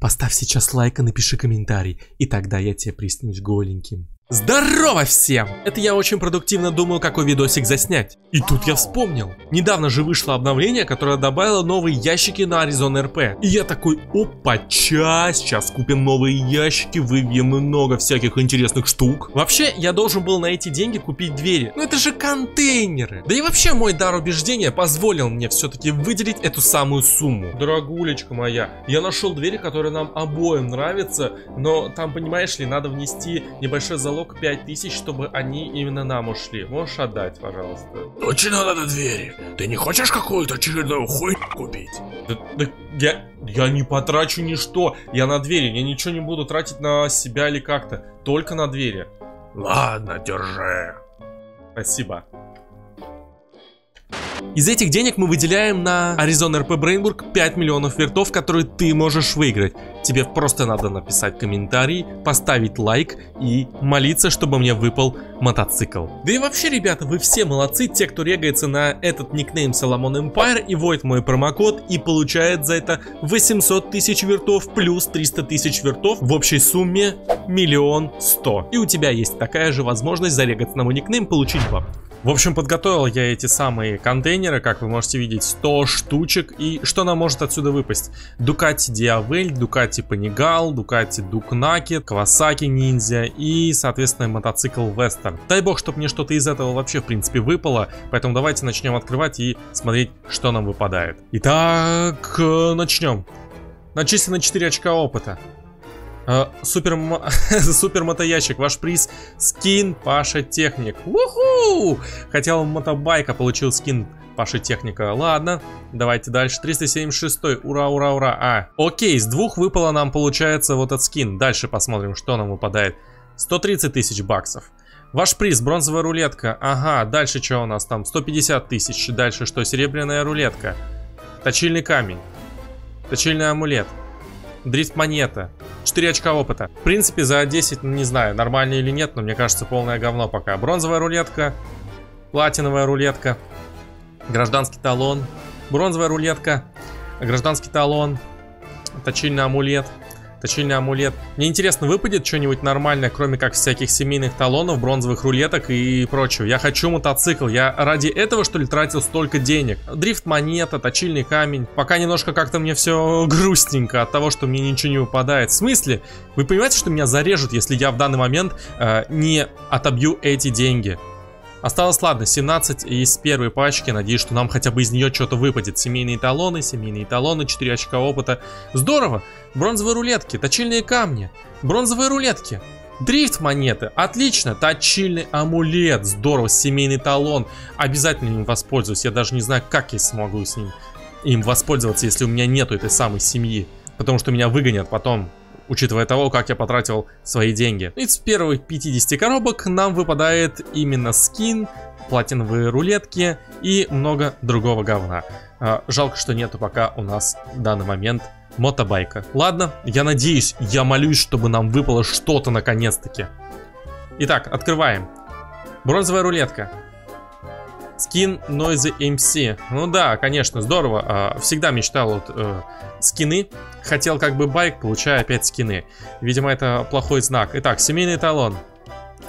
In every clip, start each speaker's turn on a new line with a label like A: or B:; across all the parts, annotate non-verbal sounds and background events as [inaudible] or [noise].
A: Поставь сейчас лайк и напиши комментарий, и тогда я тебе приснюсь голеньким. Здорово всем! Это я очень продуктивно думаю, какой видосик заснять. И тут я вспомнил. Недавно же вышло обновление, которое добавило новые ящики на Arizona RP. И я такой, опа, час, сейчас купим новые ящики, выбьем много всяких интересных штук. Вообще, я должен был на эти деньги купить двери. Но это же контейнеры. Да и вообще, мой дар убеждения позволил мне все-таки выделить эту самую сумму. Дорогулечка моя, я нашел двери, которые нам обоим нравятся, но там, понимаешь ли, надо внести небольшой залог залог 5000, чтобы они именно нам ушли. Можешь отдать, пожалуйста.
B: Точно надо двери? Ты не хочешь какую-то очередную хуй купить?
A: Да, да я, я не потрачу ничто. Я на двери. Я ничего не буду тратить на себя или как-то. Только на двери.
B: Ладно, держи.
A: Спасибо. Из этих денег мы выделяем на Arizona RP Брейнбург 5 миллионов вертов, которые ты можешь выиграть. Тебе просто надо написать комментарий, поставить лайк и молиться, чтобы мне выпал мотоцикл. Да и вообще, ребята, вы все молодцы, те, кто регается на этот никнейм Solomon Empire и вводит мой промокод и получает за это 800 тысяч вертов плюс 300 тысяч вертов в общей сумме миллион сто. И у тебя есть такая же возможность зарегаться на мой никнейм, получить бабки. В общем, подготовил я эти самые контейнеры, как вы можете видеть, 100 штучек. И что нам может отсюда выпасть? Дукати Диавель, Дукати Панигал, Дукати Дукнакет, Кавасаки Ниндзя и, соответственно, мотоцикл Вестерн. Дай бог, чтобы мне что-то из этого вообще, в принципе, выпало. Поэтому давайте начнем открывать и смотреть, что нам выпадает. Итак, э, начнем. Начислено 4 очка опыта. Uh, супер, [laughs] супер мотоящик, ваш приз скин Паша Техник. Уху! Хотел мотобайка, получил скин Паша Техника. Ладно, давайте дальше. 376, ура, ура, ура. А, окей, с двух выпало нам получается вот этот скин. Дальше посмотрим, что нам выпадает. 130 тысяч баксов. Ваш приз, бронзовая рулетка. Ага, дальше что у нас там? 150 тысяч. Дальше что? Серебряная рулетка. Точильный камень. Точильный амулет. Дрифт монета. 4 очка опыта. В принципе, за 10, ну, не знаю, нормально или нет, но мне кажется, полное говно пока. Бронзовая рулетка. Платиновая рулетка. Гражданский талон. Бронзовая рулетка. Гражданский талон. Точильный амулет точильный амулет. Мне интересно, выпадет что-нибудь нормальное, кроме как всяких семейных талонов, бронзовых рулеток и прочего. Я хочу мотоцикл. Я ради этого, что ли, тратил столько денег. Дрифт монета, точильный камень. Пока немножко как-то мне все грустненько от того, что мне ничего не выпадает. В смысле? Вы понимаете, что меня зарежут, если я в данный момент э, не отобью эти деньги? Осталось, ладно, 17 из первой пачки. Надеюсь, что нам хотя бы из нее что-то выпадет. Семейные талоны, семейные талоны, 4 очка опыта. Здорово! Бронзовые рулетки, точильные камни, бронзовые рулетки. Дрифт монеты, отлично, точильный амулет, здорово, семейный талон. Обязательно им воспользуюсь, я даже не знаю, как я смогу с ним им воспользоваться, если у меня нету этой самой семьи. Потому что меня выгонят потом учитывая того, как я потратил свои деньги. Из первых 50 коробок нам выпадает именно скин, платиновые рулетки и много другого говна. А, жалко, что нету пока у нас в данный момент мотобайка. Ладно, я надеюсь, я молюсь, чтобы нам выпало что-то наконец-таки. Итак, открываем. Бронзовая рулетка. Скин Noisy MC. Ну да, конечно, здорово. А, всегда мечтал вот э, скины. Хотел как бы байк, получаю опять скины. Видимо, это плохой знак. Итак, семейный талон.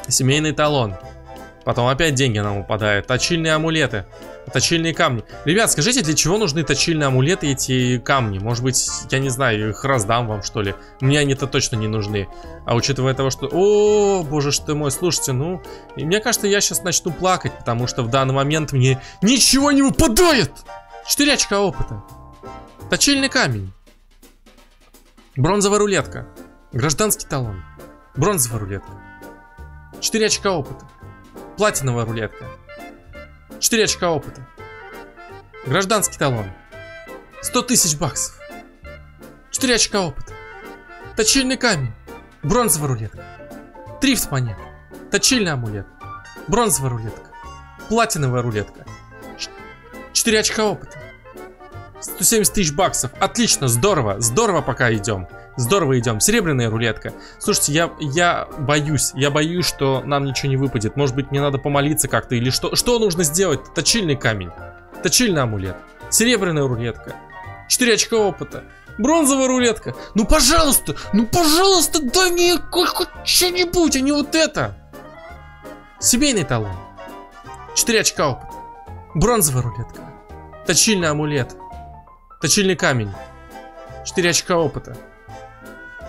A: Семейный талон. Потом опять деньги нам упадают. Точильные амулеты. Точильные камни. Ребят, скажите, для чего нужны точильные амулеты и эти камни? Может быть, я не знаю, их раздам вам, что ли? Мне они-то точно не нужны. А учитывая того, что... О, боже ж ты мой, слушайте, ну... И мне кажется, я сейчас начну плакать, потому что в данный момент мне ничего не выпадает! 4 очка опыта. Точильный камень. Бронзовая рулетка. Гражданский талон. Бронзовая рулетка. 4 очка опыта. Платиновая рулетка. 4 очка опыта. Гражданский талон. 100 тысяч баксов. 4 очка опыта. Точильный камень. Бронзовая рулетка. Трифт монет. Точильный амулет. Бронзовая рулетка. Платиновая рулетка. 4 очка опыта. 170 тысяч баксов. Отлично, здорово. Здорово пока идем. Здорово идем. Серебряная рулетка. Слушайте, я, я боюсь. Я боюсь, что нам ничего не выпадет. Может быть, мне надо помолиться как-то. Или что, что нужно сделать? Точильный камень. Точильный амулет. Серебряная рулетка. 4 очка опыта. Бронзовая рулетка. Ну, пожалуйста, ну, пожалуйста, дай мне что-нибудь, а не вот это. Семейный талон. 4 очка опыта. Бронзовая рулетка. Точильный амулет. Точильный камень. 4 очка опыта.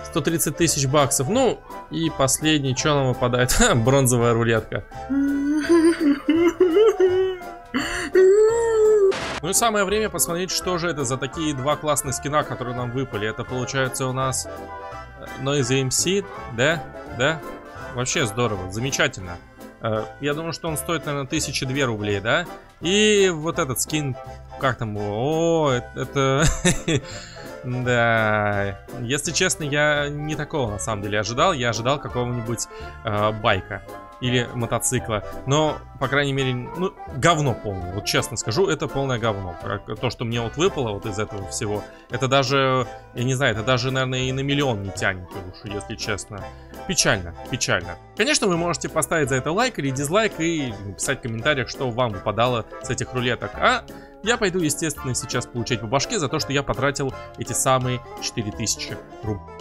A: 130 тысяч баксов. Ну, и последний, что нам выпадает? [laughs] Бронзовая рулетка. Ну и самое время посмотреть, что же это за такие два классных скина, которые нам выпали. Это получается у нас э, Noise AMC, да? Да? Вообще здорово, замечательно. Э, я думаю, что он стоит, наверное, 1002 рублей, да? И вот этот скин, как там его? О, это... [laughs] Да, если честно, я не такого на самом деле ожидал. Я ожидал какого-нибудь э, байка или мотоцикла. Но, по крайней мере, ну, говно полное. Вот честно скажу, это полное говно. То, что мне вот выпало вот из этого всего, это даже, я не знаю, это даже, наверное, и на миллион не тянет уж, если честно. Печально, печально. Конечно, вы можете поставить за это лайк или дизлайк и написать в комментариях, что вам выпадало с этих рулеток. А я пойду, естественно, сейчас получать по башке за то, что я потратил эти самые 4000 рублей.